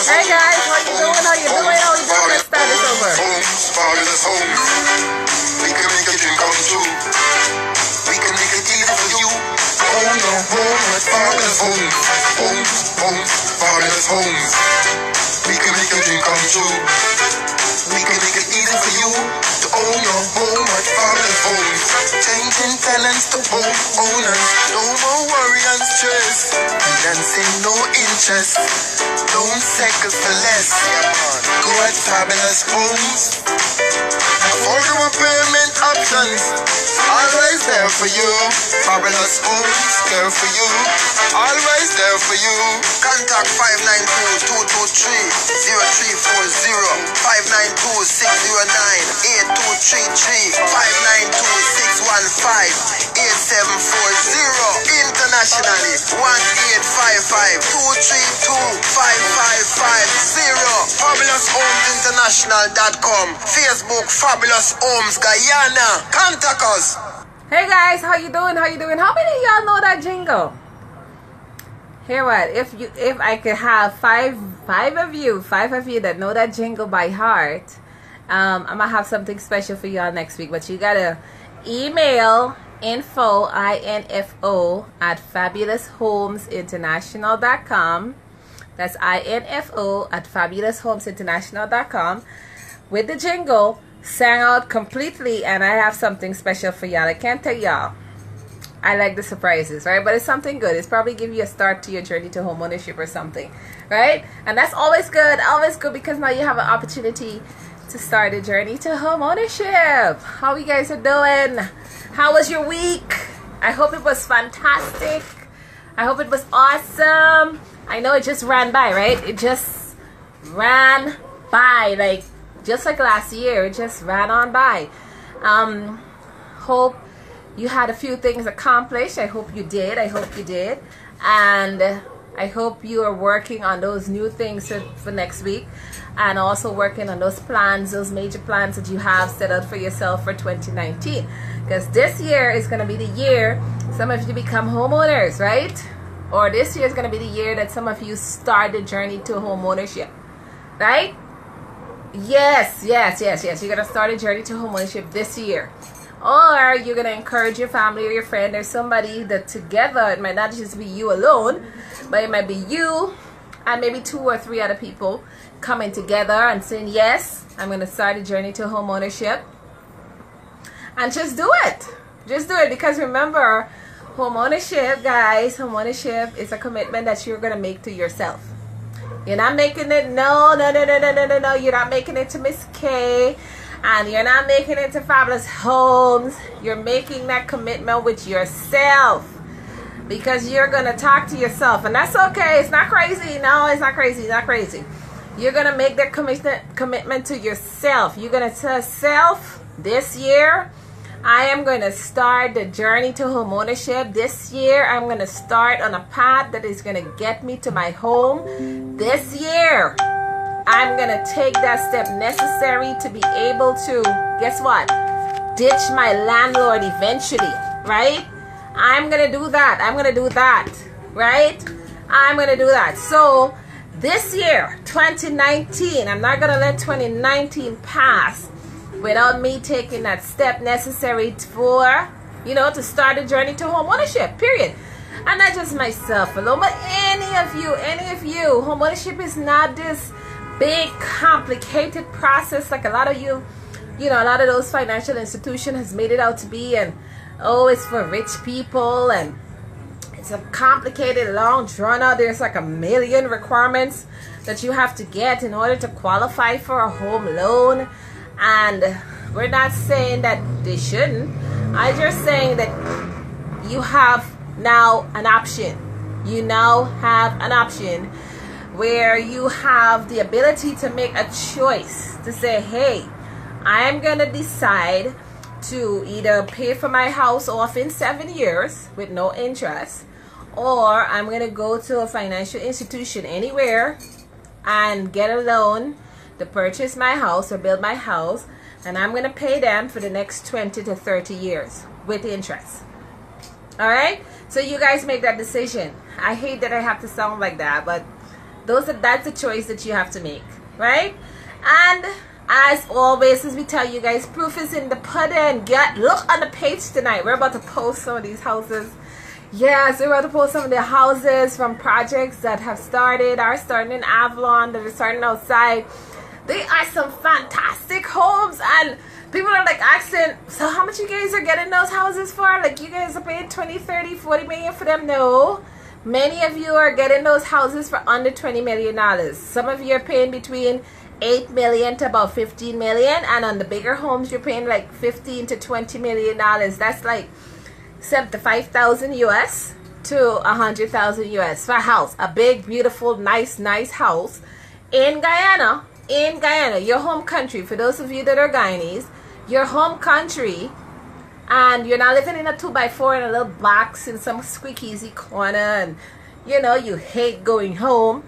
Hey guys, how you doing? How you doing? How you doing? Let's start this over. Fabulous home. We can make a come true. We can make it easy for you. Home at Fabulous Homes. Homes, homes, fabulous homes. We can make dream come true. We can make it easy for you to own your home at Fabulous Homes. Changing tenants to home owners. No more worry and stress. Financing no interest. Don't settle for less. Go at Fabulous Homes. Affordable payment options. Always there for you. Fabulous Homes. There for you. Always there for you. Contact 592-223-0340. 592-609-8233. 592-615-8740. Internationally. 1855-232-5550. FabulousHomesInternational.com. Facebook Fabulous Homes Guyana. Contact us. Hey guys, how you doing? How you doing? How many of y'all know that jingle? Hear what? If you if I could have five five of you, five of you that know that jingle by heart, um, I'm gonna have something special for y'all next week. But you gotta email info info at fabuloushomeinternational.com. That's info at fabuloushomeinternational.com with the jingle sang out completely and I have something special for y'all. I can't tell y'all. I like the surprises, right? But it's something good. It's probably give you a start to your journey to homeownership or something, right? And that's always good, always good because now you have an opportunity to start a journey to homeownership. How you guys are doing? How was your week? I hope it was fantastic. I hope it was awesome. I know it just ran by, right? It just ran by like just like last year, it just ran on by. Um, hope you had a few things accomplished. I hope you did. I hope you did. And I hope you are working on those new things for, for next week and also working on those plans, those major plans that you have set out for yourself for 2019. Because this year is going to be the year some of you become homeowners, right? Or this year is going to be the year that some of you start the journey to homeownership, right? Yes, yes, yes, yes. You're going to start a journey to homeownership this year. Or you're going to encourage your family or your friend or somebody that together, it might not just be you alone, but it might be you and maybe two or three other people coming together and saying, Yes, I'm going to start a journey to homeownership. And just do it. Just do it because remember, homeownership, guys, homeownership is a commitment that you're going to make to yourself. You're not making it, no, no, no, no, no, no, no, no. You're not making it to Miss K. And you're not making it to Fabulous Homes. You're making that commitment with yourself. Because you're going to talk to yourself. And that's okay. It's not crazy. No, it's not crazy. Not crazy. You're going to make that commitment, commitment to yourself. You're going to tell self this year, I am going to start the journey to homeownership. This year, I'm going to start on a path that is going to get me to my home. This year, I'm going to take that step necessary to be able to, guess what? Ditch my landlord eventually, right? I'm going to do that. I'm going to do that, right? I'm going to do that. So, this year, 2019, I'm not going to let 2019 pass without me taking that step necessary for, you know, to start a journey to home ownership, period. And not just myself alone, but any of you, any of you. Home ownership is not this big, complicated process like a lot of you, you know, a lot of those financial institutions has made it out to be. And, oh, it's for rich people and it's a complicated, long, drawn out. There's like a million requirements that you have to get in order to qualify for a home loan and we're not saying that they shouldn't. I'm just saying that you have now an option. You now have an option where you have the ability to make a choice to say hey i'm gonna decide to either pay for my house off in seven years with no interest or i'm gonna go to a financial institution anywhere and get a loan to purchase my house or build my house and I'm going to pay them for the next 20 to 30 years with interest. All right? So you guys make that decision. I hate that I have to sound like that, but those are that's the choice that you have to make right and as always as we tell you guys proof is in the pudding get look on the page tonight we're about to post some of these houses Yes, we're about to post some of the houses from projects that have started, are starting in Avalon, that are starting outside. They are some fantastic homes, and people are like asking, so how much you guys are getting those houses for? Like, you guys are paying 20, 30, 40 million for them? No. Many of you are getting those houses for under 20 million dollars. Some of you are paying between 8 million to about 15 million, and on the bigger homes, you're paying like 15 to 20 million dollars. That's like 75,000 US to 100,000 US for a house. A big, beautiful, nice, nice house in Guyana. In Guyana, your home country. For those of you that are Guyanese, your home country, and you're not living in a two by four in a little box in some squeaky corner, and you know, you hate going home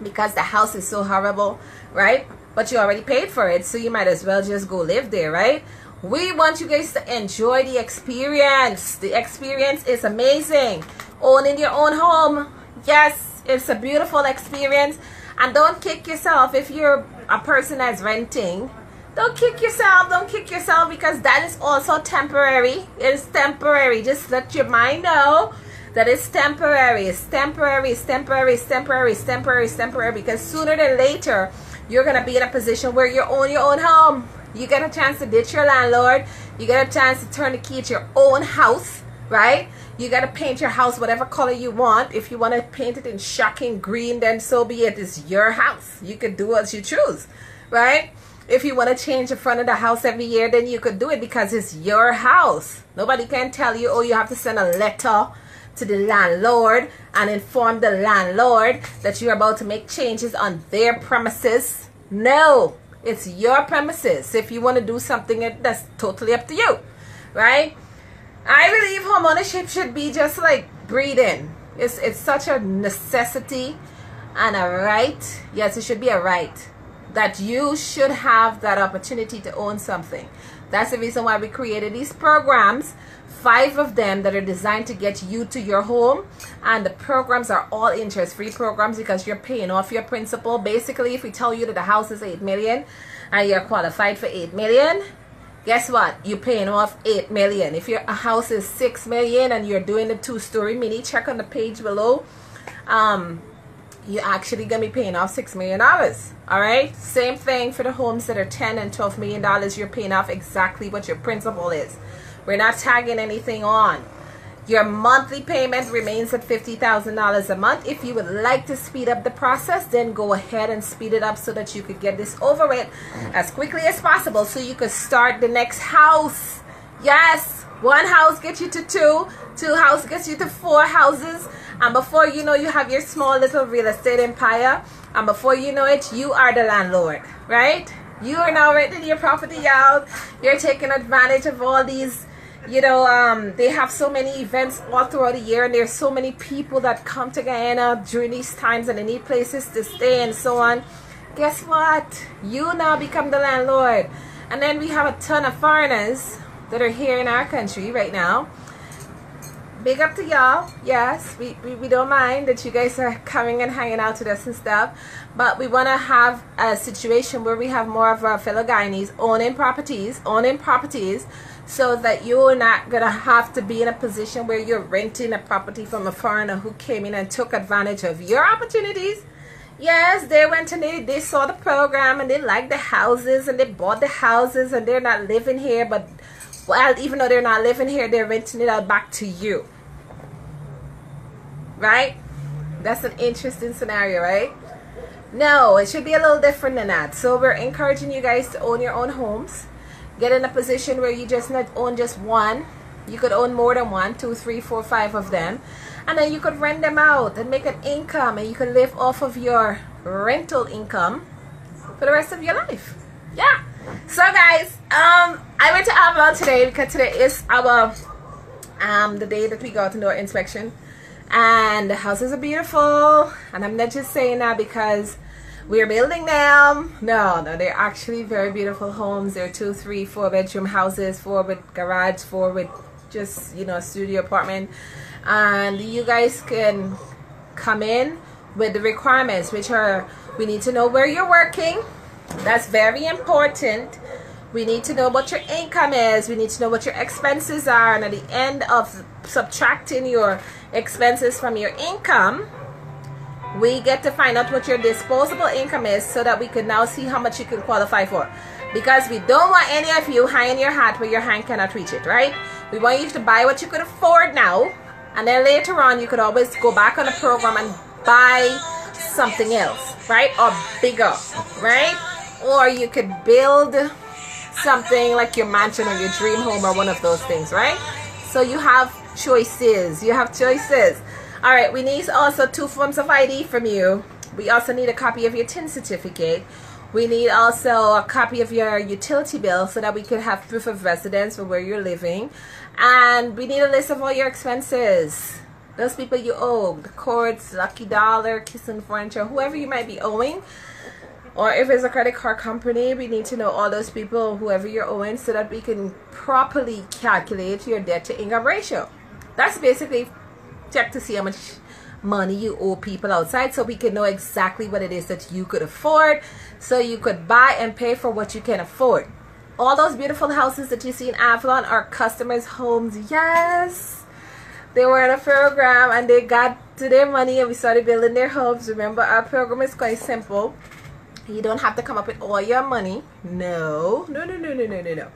because the house is so horrible, right? But you already paid for it, so you might as well just go live there, right? We want you guys to enjoy the experience. The experience is amazing. Owning your own home. Yes, it's a beautiful experience. And don't kick yourself if you're a person that's renting. Don't kick yourself. Don't kick yourself because that is also temporary. It is temporary. Just let your mind know that it's temporary. It's temporary. It's temporary. It's temporary. It's temporary. It's temporary. Because sooner than later, you're gonna be in a position where you own your own home. You get a chance to ditch your landlord. You get a chance to turn the key to your own house, right? You got to paint your house whatever color you want. If you want to paint it in shocking green, then so be it. It's your house. You could do as you choose, right? If you want to change the front of the house every year, then you could do it because it's your house. Nobody can tell you, oh, you have to send a letter to the landlord and inform the landlord that you're about to make changes on their premises. No, it's your premises. If you want to do something, that's totally up to you, right? I believe home ownership should be just like breathing. It's it's such a necessity and a right. Yes, it should be a right that you should have that opportunity to own something. That's the reason why we created these programs five of them that are designed to get you to your home and the programs are all interest free programs because you're paying off your principal basically if we tell you that the house is 8 million and you're qualified for 8 million guess what? You're paying off 8 million. If your house is 6 million and you're doing the two story mini check on the page below um you're actually gonna be paying off six million dollars. All right? Same thing for the homes that are 10 and 12 million dollars. You're paying off exactly what your principal is. We're not tagging anything on. Your monthly payment remains at $50,000 a month. If you would like to speed up the process, then go ahead and speed it up so that you could get this over with as quickly as possible so you could start the next house. Yes, one house gets you to two, two house gets you to four houses, and before you know you have your small little real estate empire, and before you know it, you are the landlord, right? You are now renting your property out. You're taking advantage of all these you know, um, they have so many events all throughout the year, and there's so many people that come to Guyana during these times, and they need places to stay and so on. Guess what? You now become the landlord, and then we have a ton of foreigners that are here in our country right now. Big up to y'all. Yes, we, we, we don't mind that you guys are coming and hanging out with us and stuff. But we want to have a situation where we have more of our fellow Guyanese owning properties, owning properties so that you're not to have to be in a position where you're renting a property from a foreigner who came in and took advantage of your opportunities. Yes, they went and they, they saw the program and they liked the houses and they bought the houses and they're not living here, but well, even though they're not living here, they're renting it out back to you. Right? That's an interesting scenario, right? No, it should be a little different than that. So we're encouraging you guys to own your own homes get in a position where you just not own just one you could own more than one two three four five of them and then you could rent them out and make an income and you could live off of your rental income for the rest of your life yeah so guys um i went to avalon today because today is our um the day that we got to do our inspection and the houses are beautiful and i'm not just saying that because we're building them. No, no, they're actually very beautiful homes. They're two, three, four bedroom houses, four with garage, four with just, you know, studio apartment. And you guys can come in, with the requirements, which are we need to know where you're working. That's very important. We need to know what your income is. We need to know what your expenses are. And at the end of subtracting your expenses from your income, we get to find out what your disposable income is so that we can now see how much you can qualify for. Because we don't want any of you high in your hat where your hand cannot reach it, right? We want you to buy what you could afford now. And then later on, you could always go back on the program and buy something else, right? Or bigger, right? Or you could build something like your mansion or your dream home or one of those things, right? So you have choices. You have choices. All right, we need also two forms of ID from you. We also need a copy of your TIN certificate. We need also a copy of your utility bill so that we could have proof of residence for where you're living. And we need a list of all your expenses. Those people you owe, the Courts, Lucky Dollar, Kissoon Furniture, whoever you might be owing or if it's a credit card company, we need to know all those people, whoever you're owing, so that we can properly calculate your debt to income ratio. That's basically check to see how much money you owe people outside so we can know exactly what it is that you could afford so you could buy and pay for what you can afford. All those beautiful houses that you see in Avalon are customers' homes. Yes. They were in a program and they got to their money and we started building their homes. Remember, our program is quite simple you don't have to come up with all your money. No, no, no, no, no, no, no, no.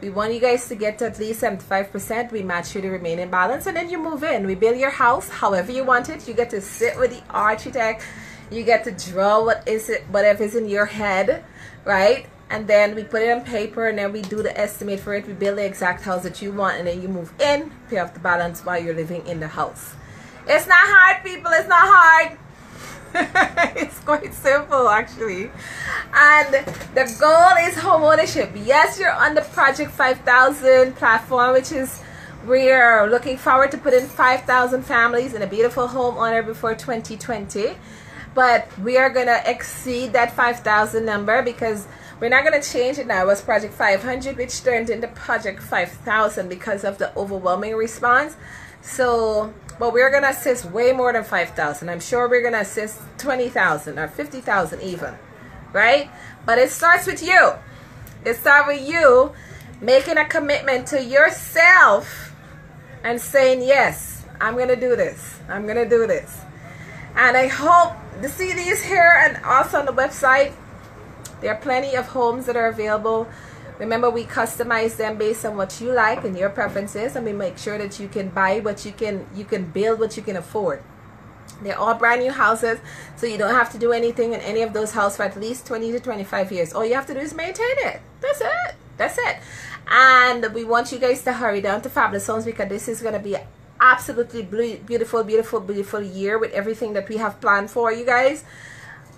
We want you guys to get to at least 75%. We match you the remaining balance and then you move in. We build your house however you want it. You get to sit with the architect. You get to draw what is it, whatever is in your head, right? And then we put it on paper and then we do the estimate for it. We build the exact house that you want and then you move in, pay off the balance while you're living in the house. It's not hard, people. It's not hard. it's quite simple actually and the goal is home ownership yes you're on the project 5000 platform which is we're looking forward to putting 5000 families in a beautiful home owner before 2020 but we are gonna exceed that 5000 number because we're not going to change it now. It was Project 500, which turned into Project 5000 because of the overwhelming response. So but we're going to assist way more than 5,000. I'm sure we're going to assist 20,000 or 50,000 even. Right? But it starts with you. It starts with you making a commitment to yourself and saying, yes, I'm going to do this. I'm going to do this. And I hope the CDs here and also on the website, there are plenty of homes that are available Remember, we customize them based on what you like and your preferences, and we make sure that you can buy what you can, you can build what you can afford. They're all brand new houses, so you don't have to do anything in any of those houses for at least 20 to 25 years. All you have to do is maintain it. That's it. That's it. And we want you guys to hurry down to Fabulous Homes because this is going to be absolutely beautiful, beautiful, beautiful year with everything that we have planned for you guys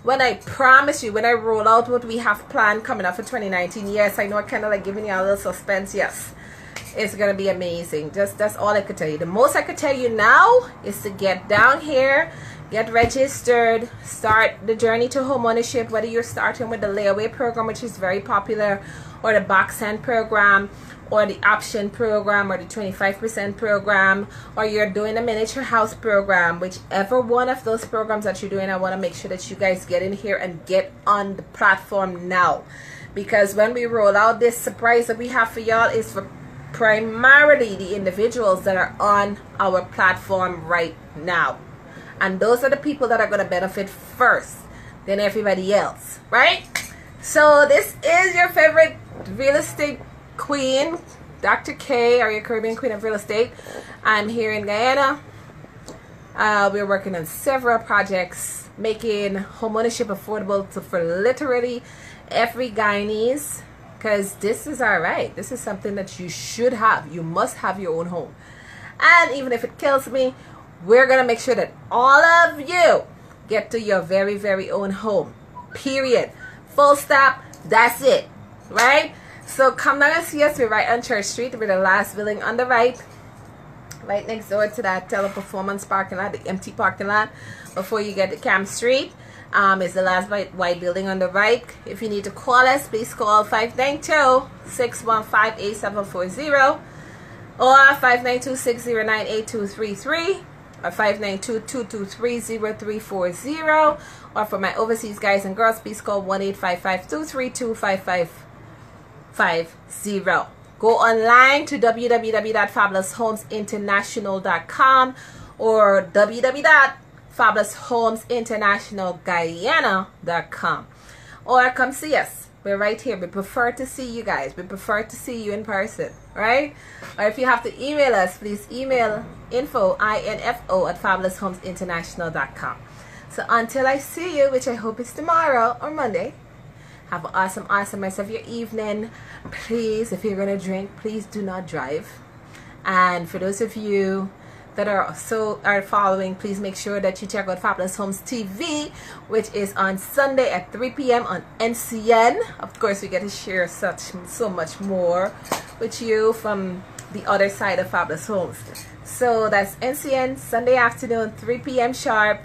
when I promise you, when I roll out what we have planned coming up for 2019, yes, I know I kind of like giving you a little suspense. Yes, it's gonna be amazing. Just that's all I could tell you. The most I could tell you now is to get down here, get registered, start the journey to homeownership. Whether you're starting with the layaway program, which is very popular, or the box hand program, or the option program or the 25% program or you're doing a miniature house program whichever one of those programs that you're doing i want to make sure that you guys get in here and get on the platform now. Because when we roll out this surprise that we have for y'all is for primarily the individuals that are on our platform right now. And those are the people that are going to benefit first than everybody else right? So this is your favorite real estate queen, Dr. K, or your Caribbean Queen of Real Estate. I'm here in Guyana. Uh, we're working on several projects making homeownership affordable to, for literally every Guyanese because this is all right. This is something that you should have. You must have your own home. And even if it kills me, we're going to make sure that all of you get to your very, very own home. Period. Full stop. That's it. Right? So come down and see us. We're right on Church Street. We're the last building on the right. Right next door to that teleperformance parking lot, the empty parking lot. Before you get to Camp Street. Um, it's the last white, white building on the right. If you need to call us, please call 592-615-8740 or 592-609-8233. or 592-223-0340 or for my overseas guys and girls please call 1-855-232-5550 go online to www.fabuloushomesinternational.com or www.fabuloushomeinternationalguyana.com or come see us we're right here. We prefer to see you guys. We prefer to see you in person, right? Or if you have to email us, please email info, I-N-F-O, at fabuloushomesinternational.com. So until I see you, which I hope is tomorrow or Monday, have an awesome, awesome rest of your evening. Please, if you're going to drink, please do not drive. And for those of you that are so are following, please make sure that you check out Fabulous Homes TV, which is on Sunday at 3 p.m. on NCN. Of course, we get to share such so much more with you from the other side of Fabulous Homes. So that's NCN Sunday afternoon, 3 p.m. sharp.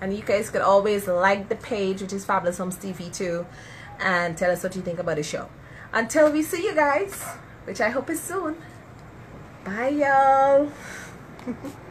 And you guys could always like the page, which is Fabulous Homes TV too, and tell us what you think about the show. Until we see you guys, which I hope is soon. Bye, y'all.